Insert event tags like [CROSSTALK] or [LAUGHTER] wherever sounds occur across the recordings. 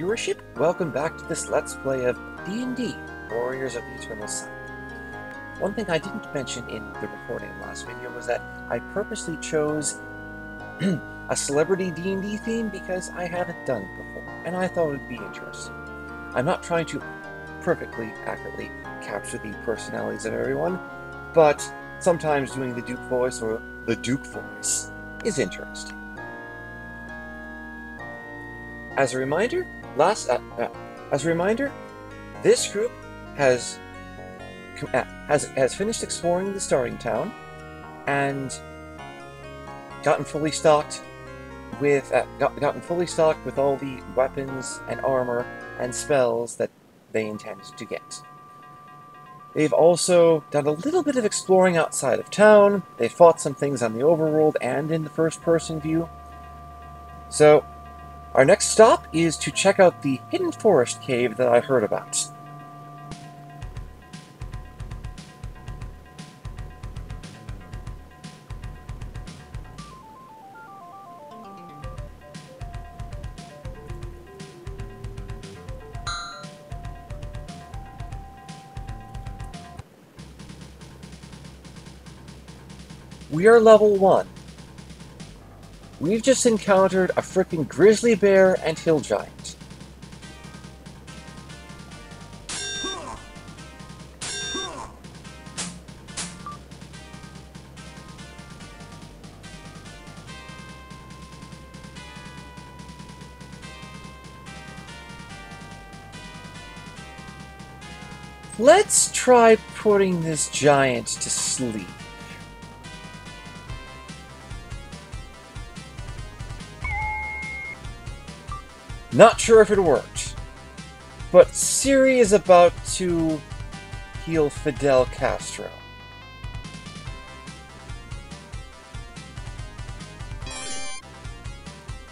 viewership, welcome back to this Let's Play of D&D, Warriors of the Eternal Sun. One thing I didn't mention in the recording last video was that I purposely chose [CLEARS THROAT] a celebrity D&D theme because I haven't done it before, and I thought it would be interesting. I'm not trying to perfectly accurately capture the personalities of everyone, but sometimes doing the Duke voice or the Duke voice is interesting. As a reminder, last uh, uh, as a reminder, this group has uh, has has finished exploring the starting town and gotten fully stocked with uh, got, gotten fully stocked with all the weapons and armor and spells that they intend to get. They've also done a little bit of exploring outside of town. They fought some things on the overworld and in the first-person view. So, our next stop is to check out the hidden forest cave that I heard about. We are level 1. We've just encountered a freaking grizzly bear and hill giant. Let's try putting this giant to sleep. Not sure if it worked, but Siri is about to heal Fidel Castro.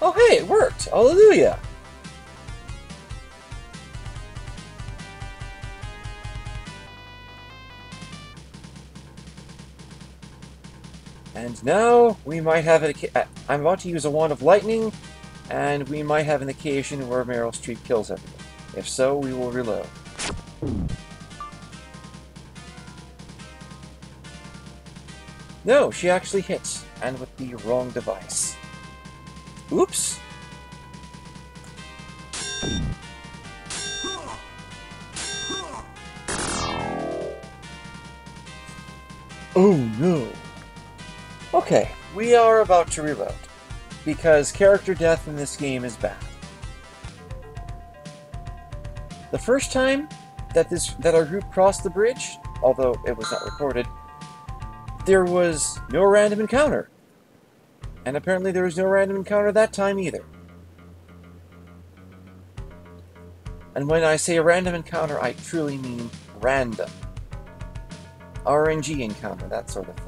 Oh hey, it worked! Hallelujah! And now we might have it. I'm about to use a wand of lightning and we might have an occasion where Meryl Streep kills everyone. If so, we will reload. No, she actually hits, and with the wrong device. Oops! Oh no! Okay, we are about to reload because character death in this game is bad. The first time that this that our group crossed the bridge, although it was not recorded, there was no random encounter. And apparently there was no random encounter that time either. And when I say a random encounter, I truly mean random. RNG encounter, that sort of thing.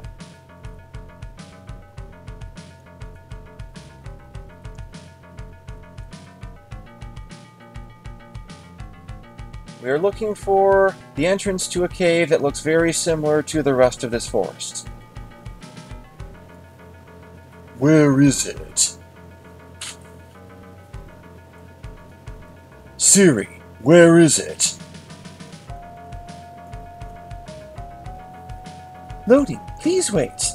We are looking for the entrance to a cave that looks very similar to the rest of this forest. Where is it? Siri, where is it? Loading, please wait.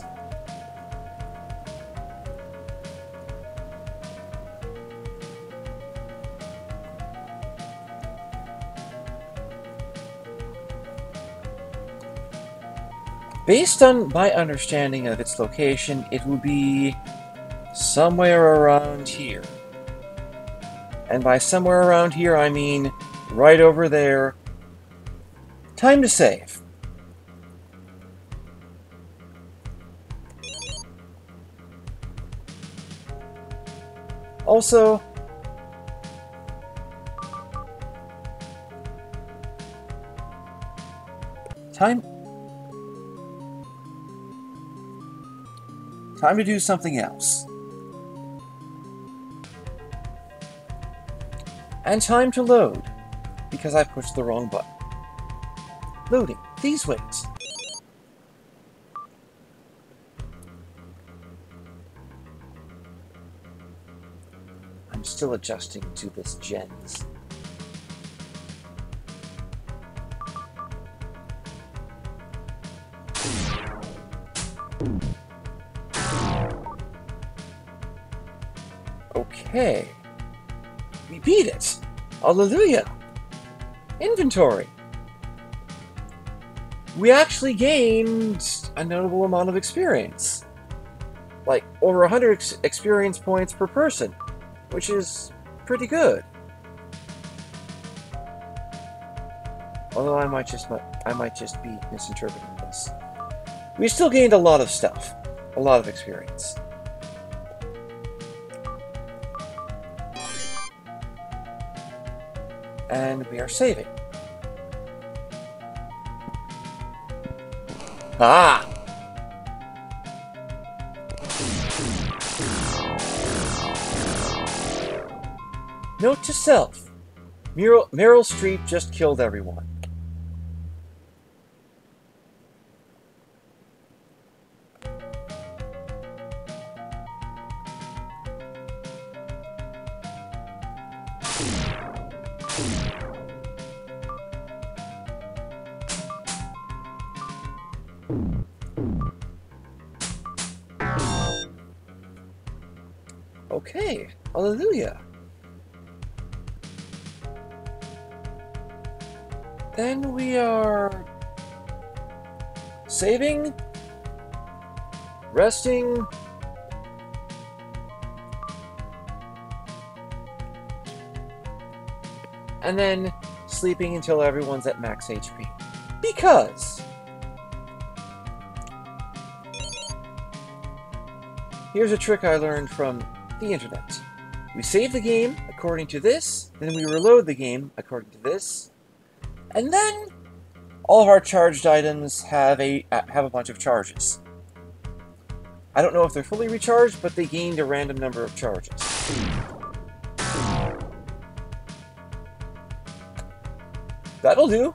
Based on my understanding of its location, it would be somewhere around here. And by somewhere around here, I mean right over there. Time to save. Also, time Time to do something else. And time to load, because I pushed the wrong button. Loading, these ways. I'm still adjusting to this gens. Okay. We beat it! Hallelujah! Inventory! We actually gained a notable amount of experience. Like, over 100 ex experience points per person, which is pretty good. Although I might just I might just be misinterpreting this. We still gained a lot of stuff, a lot of experience. And we are saving. Ah! Note to self. Meryl, Meryl Streep just killed everyone. Resting, and then sleeping until everyone's at max HP. Because here's a trick I learned from the internet. We save the game according to this, then we reload the game according to this, and then all of our charged items have a have a bunch of charges. I don't know if they're fully recharged, but they gained a random number of charges. That'll do.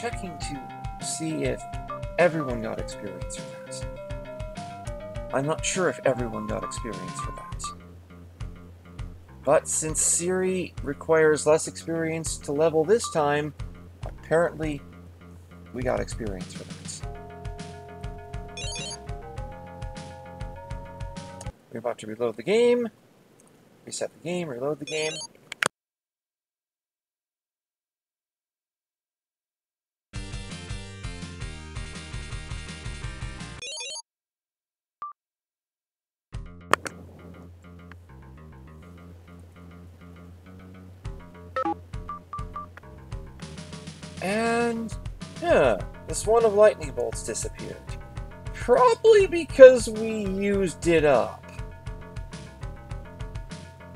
Checking to see if everyone got experience for that. I'm not sure if everyone got experience for that. But since Siri requires less experience to level this time, apparently we got experience for that. We're about to reload the game. Reset the game, reload the game. And, yeah, this one of lightning bolts disappeared. Probably because we used it up.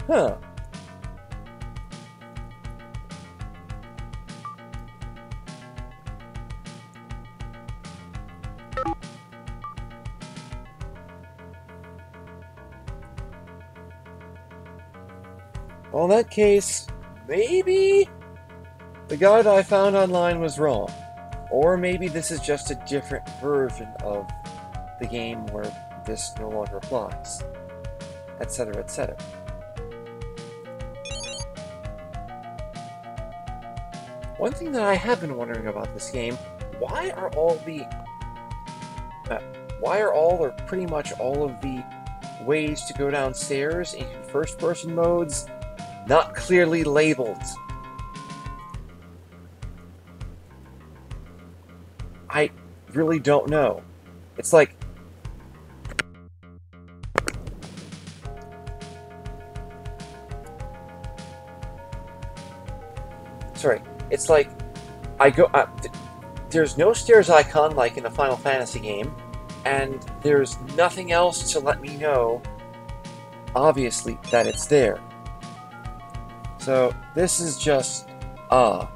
Huh. Well, in that case, maybe the guide I found online was wrong. Or maybe this is just a different version of the game where this no longer applies. Etc., etc. One thing that I have been wondering about this game, why are all the... Uh, why are all, or pretty much all of the ways to go downstairs in first-person modes not clearly labeled? Really don't know. It's like Sorry, it's like I go th there's no stairs icon like in a Final Fantasy game and there's nothing else to let me know obviously that it's there. So this is just uh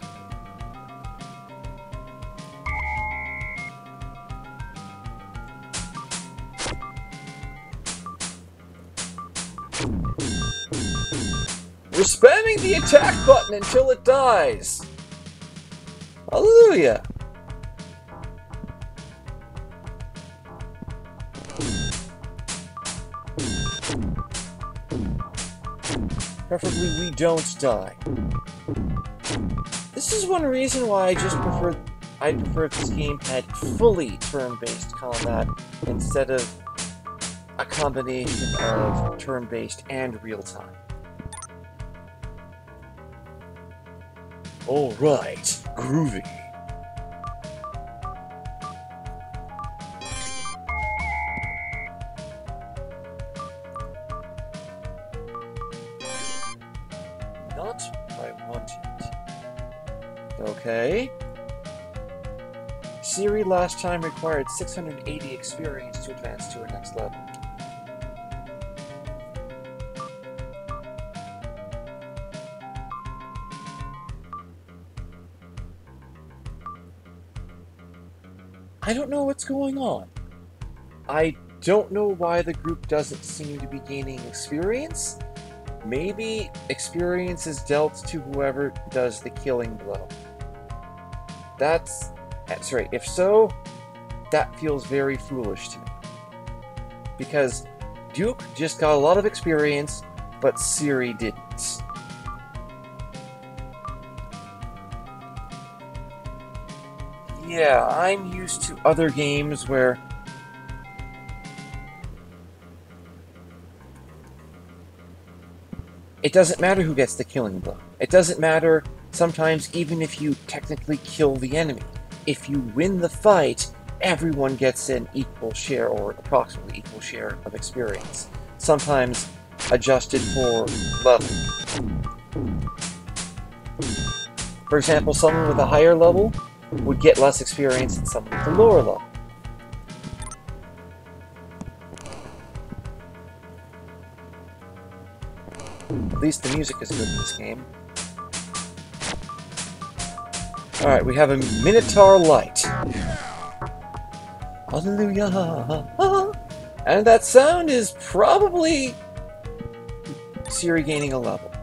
We're spamming the attack button until it dies. Hallelujah. Preferably we don't die. This is one reason why I just prefer I prefer if this game had fully turn-based combat instead of a combination of turn-based and real-time. Alright, groovy. Not what I wanted. Okay. Siri last time required 680 experience to advance to her next level. I don't know what's going on. I don't know why the group doesn't seem to be gaining experience. Maybe experience is dealt to whoever does the killing blow. That's eh, that's right. If so, that feels very foolish to me. Because Duke just got a lot of experience, but Siri didn't. Yeah, I'm used to other games where it doesn't matter who gets the killing blow. It doesn't matter sometimes even if you technically kill the enemy. If you win the fight, everyone gets an equal share or approximately equal share of experience. Sometimes adjusted for level. For example, someone with a higher level would get less experience than someone with the lower level. At least the music is good in this game. Alright, we have a Minotaur Light. Hallelujah! And that sound is probably Siri gaining a level.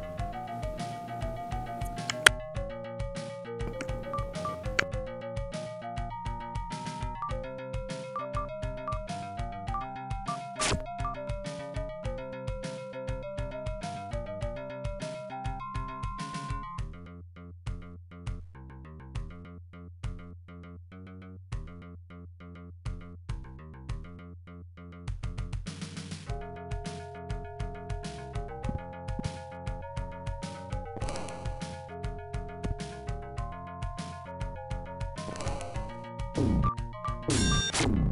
News.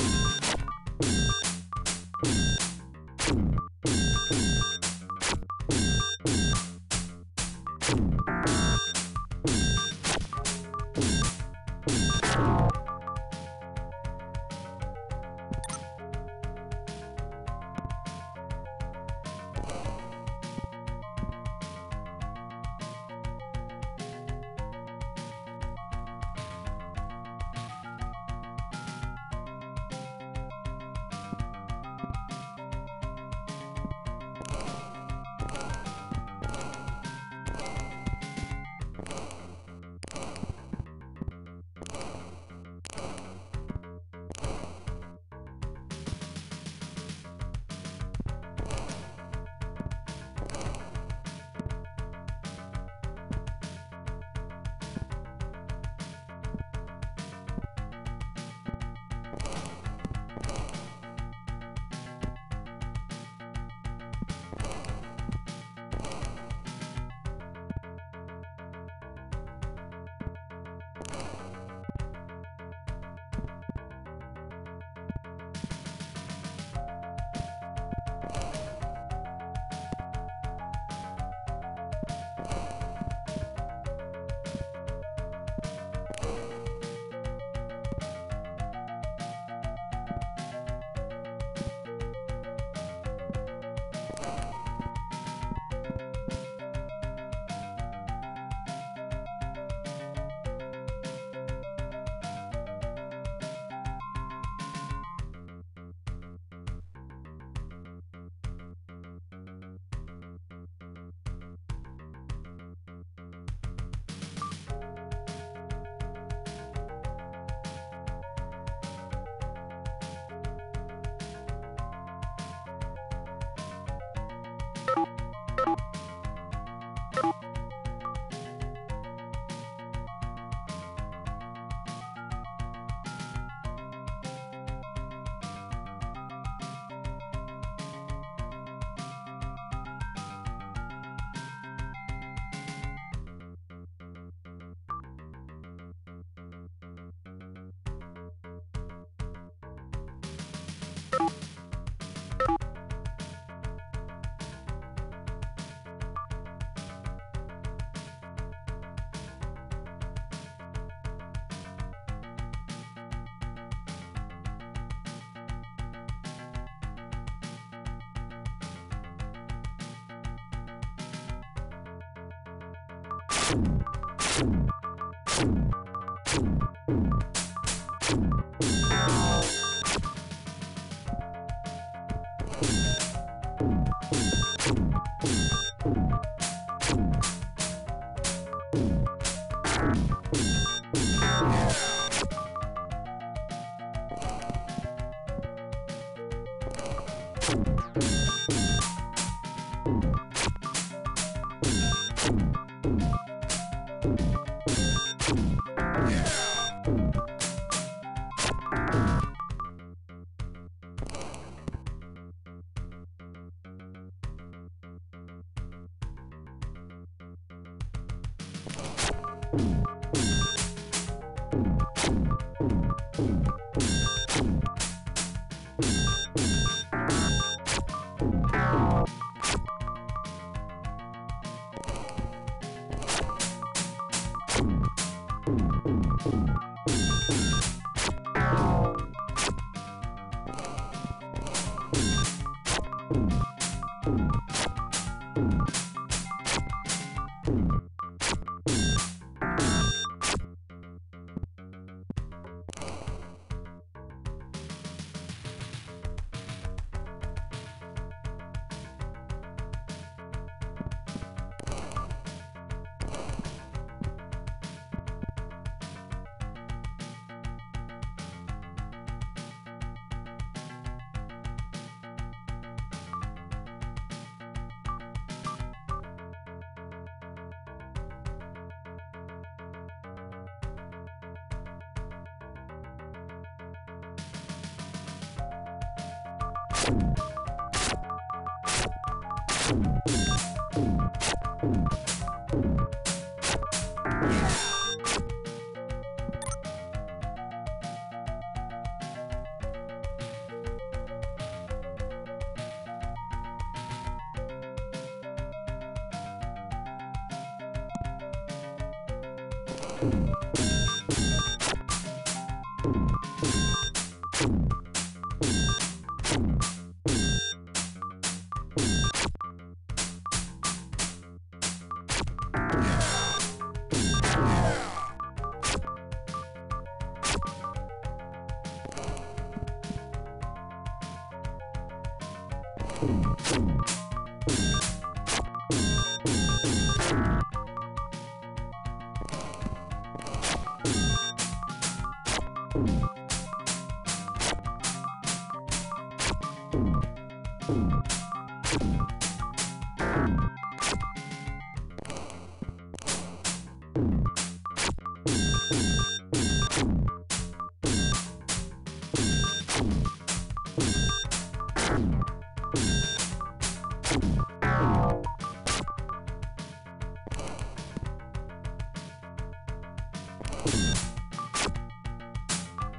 you Ow. Thank you.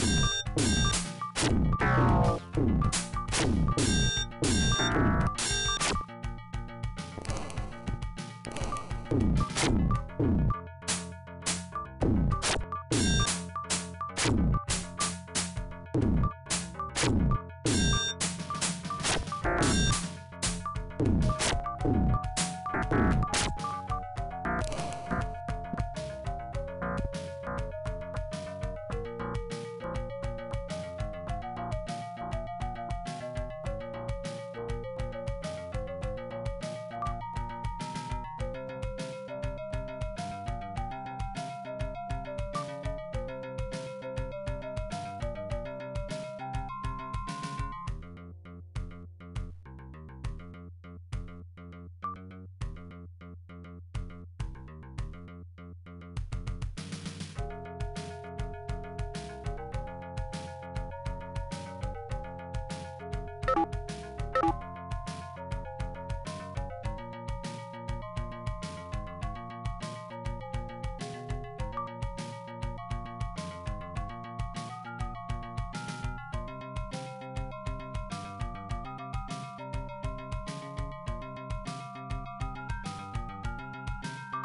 Boom.